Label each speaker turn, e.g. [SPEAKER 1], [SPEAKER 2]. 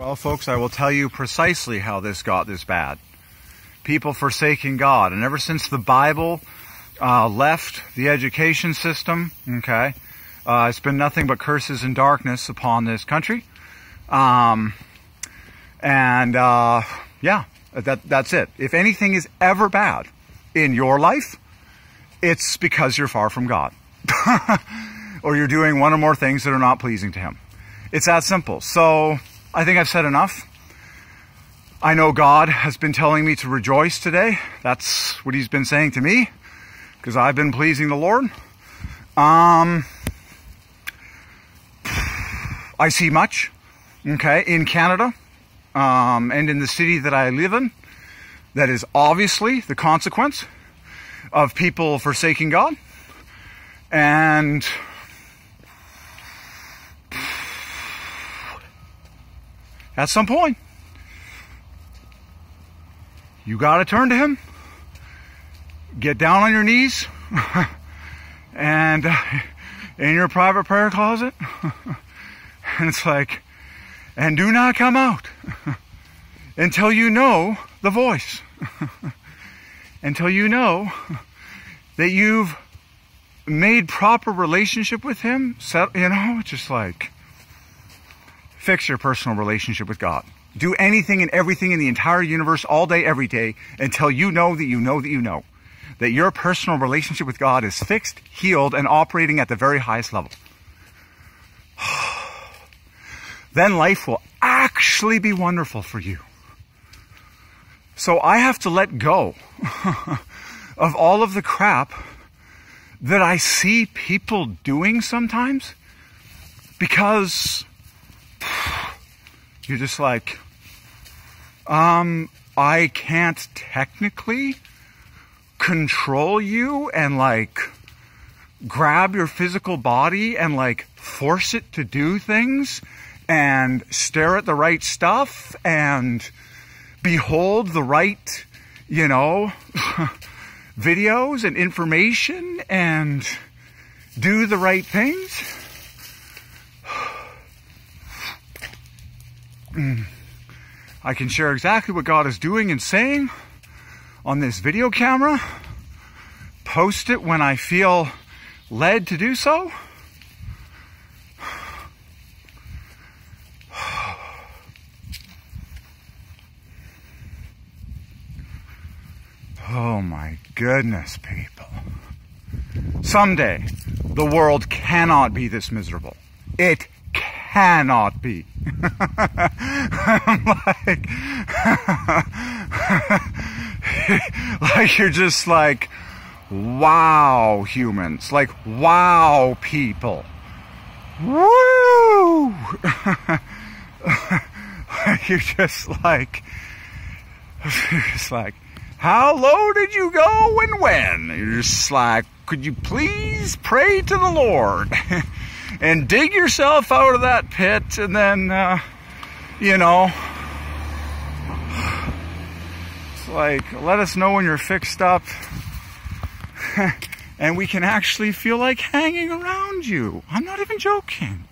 [SPEAKER 1] Well, folks, I will tell you precisely how this got this bad. People forsaking God. And ever since the Bible uh, left the education system, okay, uh, it's been nothing but curses and darkness upon this country. Um, and uh, yeah, that, that's it. If anything is ever bad in your life, it's because you're far from God. or you're doing one or more things that are not pleasing to Him. It's that simple. So, I think I've said enough. I know God has been telling me to rejoice today. That's what He's been saying to me because I've been pleasing the Lord. Um, I see much, okay, in Canada um, and in the city that I live in. That is obviously the consequence of people forsaking God. And at some point, you got to turn to Him, get down on your knees, and uh, in your private prayer closet, and it's like, and do not come out until you know the voice, until you know that you've made proper relationship with Him. Set, you know, just like fix your personal relationship with God. Do anything and everything in the entire universe all day, every day until you know that you know that you know that your personal relationship with God is fixed, healed, and operating at the very highest level. then life will actually be wonderful for you. So I have to let go of all of the crap that I see people doing sometimes because you're just like, um, I can't technically control you and like grab your physical body and like force it to do things and stare at the right stuff and behold the right, you know, videos and information and do the right things. I can share exactly what God is doing and saying on this video camera, post it when I feel led to do so. Oh my goodness, people. Someday, the world cannot be this miserable. It cannot be. like, like you're just like, wow, humans. Like, wow, people. Woo! you're just like, you're just like, how low did you go and when? You're just like, could you please pray to the Lord and dig yourself out of that pit and then, uh, you know, it's like, let us know when you're fixed up and we can actually feel like hanging around you. I'm not even joking.